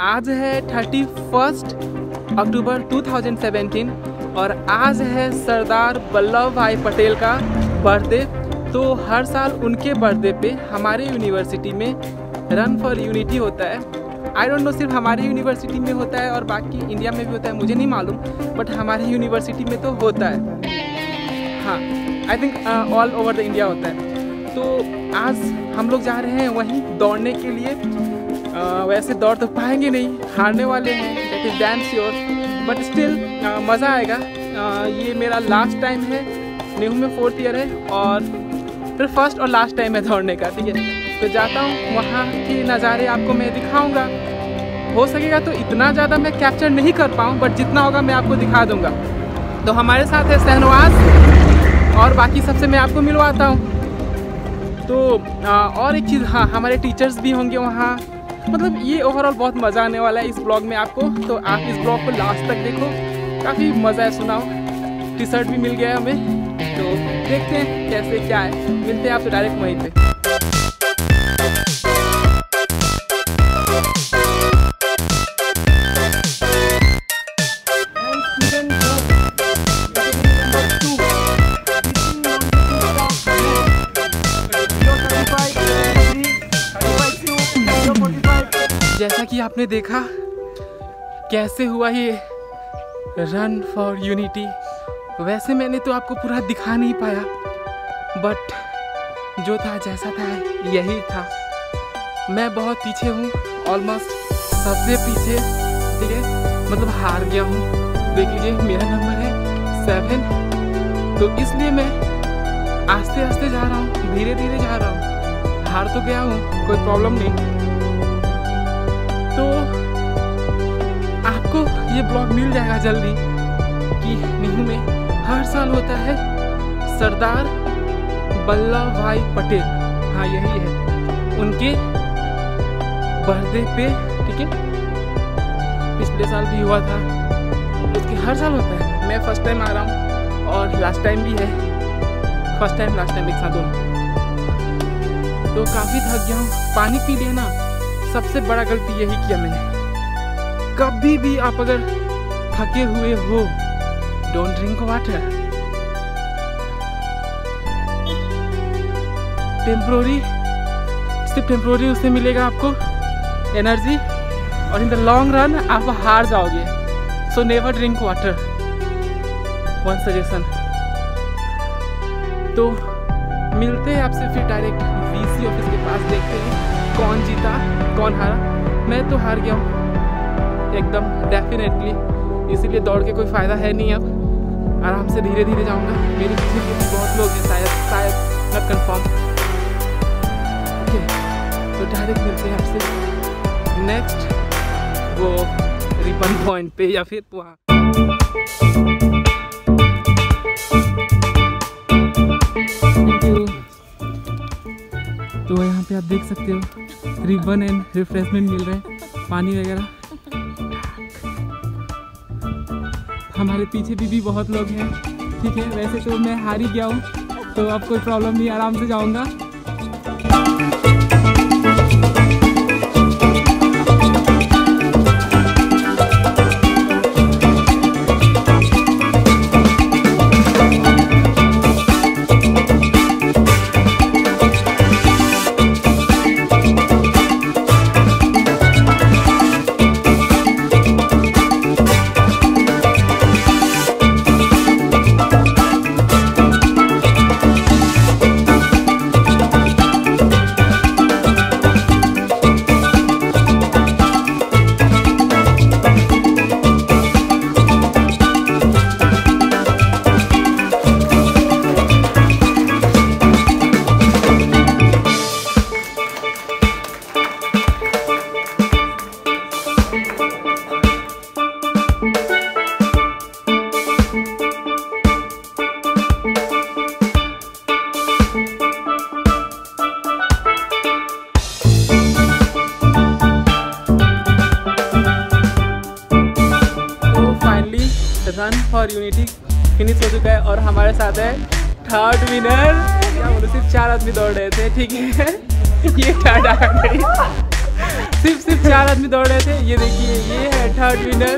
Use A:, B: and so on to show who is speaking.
A: आज है thirty first अक्टूबर 2017 और आज है सरदार वल्लभ भाई पटेल का बर्थडे। तो हर साल उनके बर्थडे पे हमारे यूनिवर्सिटी में रन फॉर यूनिटी होता है। आई डोंट नो सिर्फ़ हमारे यूनिवर्सिटी में होता है और बाकी इंडिया में भी होता है, मुझे नहीं मालूम बट हमारी यूनिवर्सिटी में तो होता है। हाँ I think all over the India होता है। तो आज हम लोग जा रहे हैं वहीं दौड़ने के लिए। Uh, वैसे दौड़ तो पाएँगे नहीं हारने वाले हैं that is damn sure but still मज़ा आएगा। uh, ये मेरा लास्ट टाइम है नेहू में फोर्थ ईयर है और फिर फ़र्स्ट और लास्ट टाइम है दौड़ने का ठीक है? तो जाता हूँ वहाँ के नज़ारे आपको मैं दिखाऊँगा। हो सकेगा तो इतना ज़्यादा मैं कैप्चर नहीं कर पाऊँ बट जितना होगा मैं आपको दिखा दूँगा। तो हमारे साथ है शहनवाज और बाकी सबसे मैं आपको मिलवाता हूँ। तो आ, और एक चीज़ हाँ हमारे टीचर्स भी होंगे वहाँ। मतलब ये ओवरऑल बहुत मज़ा आने वाला है इस ब्लॉग में आपको। तो आप इस ब्लॉग को लास्ट तक देखो। काफ़ी मज़ा है, सुनाओ। टी शर्ट भी मिल गया है हमें। तो देखते हैं कैसे क्या है। मिलते हैं आपसे डायरेक्ट वहीं पे। जैसा कि आपने देखा, कैसे हुआ ये रन फॉर यूनिटी वैसे मैंने तो आपको पूरा दिखा नहीं पाया बट जो था जैसा था, यही था। मैं बहुत पीछे हूँ ऑलमोस्ट सबसे पीछे, ठीक है? मतलब हार गया हूँ। देख लीजिए मेरा नंबर है सेवन तो इसलिए मैं आस्ते आस्ते जा रहा हूँ धीरे धीरे जा रहा हूँ। हार तो गया हूँ, कोई प्रॉब्लम नहीं। ये ब्लॉग मिल जाएगा जल्दी। कि निहू में हर साल होता है सरदार वल्लभ भाई पटेल। हाँ यही है। उनके बर्थडे पे, ठीक है? पिछले साल भी हुआ था। उसके हर साल होता है। मैं फ़र्स्ट टाइम आ रहा हूँ और लास्ट टाइम भी है। फ़र्स्ट टाइम लास्ट टाइम एक साथ दोनों। तो काफ़ी थक गया हूँ। पानी पी लिया ना, सबसे बड़ा गलती यही किया मैंने। कभी भी आप अगर थके हुए हो डोंट ड्रिंक वाटर टेम्प्रोरी सिर्फ़ टेम्प्रोरी उससे मिलेगा आपको एनर्जी और इन द लॉन्ग रन आप हार जाओगे. So never drink water one suggestion तो मिलते हैं आपसे फिर डायरेक्ट वीसी ऑफ़िस के पास, देखते हैं कौन जीता, कौन हारा. मैं तो हार गया हूँ. एकदम डेफिनेटली इसीलिए दौड़ के कोई फ़ायदा है नहीं अब. आराम से धीरे धीरे जाऊँगा. मेरी पीछे भी बहुत लोग हैं, शायद शायद नॉट कन्फर्म तो डायरेक्ट मिलते हैं आपसे. नेक्स्ट वो रिबन पॉइंट पे या फिर वहाँ. तो यहाँ पे आप देख सकते हो, रिबन एंड रिफ्रेशमेंट मिल रहे हैं, पानी वगैरह. हमारे पीछे भी, भी बहुत लोग हैं। ठीक है वैसे तो मैं हार ही गया हूँ तो अब कोई प्रॉब्लम नहीं आराम से जाऊँगा। रन फॉर यूनिटी फिनिश हो चुका है और हमारे साथ है थर्ड विनर सिर्फ़ चार आदमी दौड़ रहे थे, ठीक है? ये थर्ड आ गई सिर्फ़ सिर्फ़ चार आदमी दौड़ रहे थे। ये देखिए, ये है थर्ड विनर